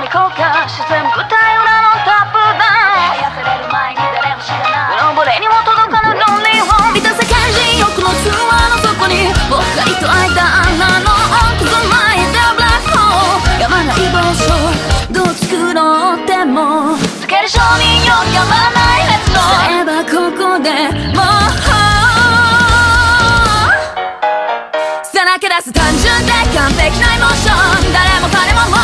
みこか自然舞台裏のタップダウン操れる前に誰も知らないうろぼれにも届かぬロンリーホーム満た世界人欲の通話の底にぽっかりと開いた穴の奥ずまいでブラックホールやまない場所どう作ろうっても避ける承認よやまない列のさえばここでもうさらけ出す単純で完璧なエモーション誰も彼も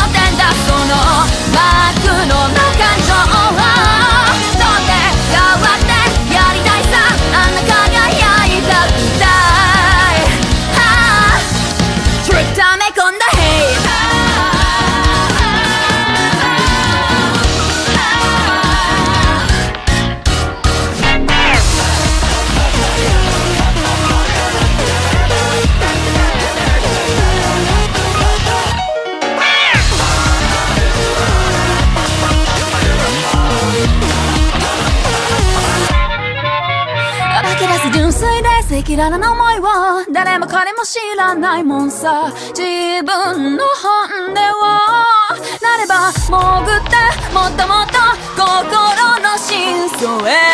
赤裸々な思いを誰も彼も知らないもんさ。自分の本音を。なれば潜ってもっともっと心の真相へ。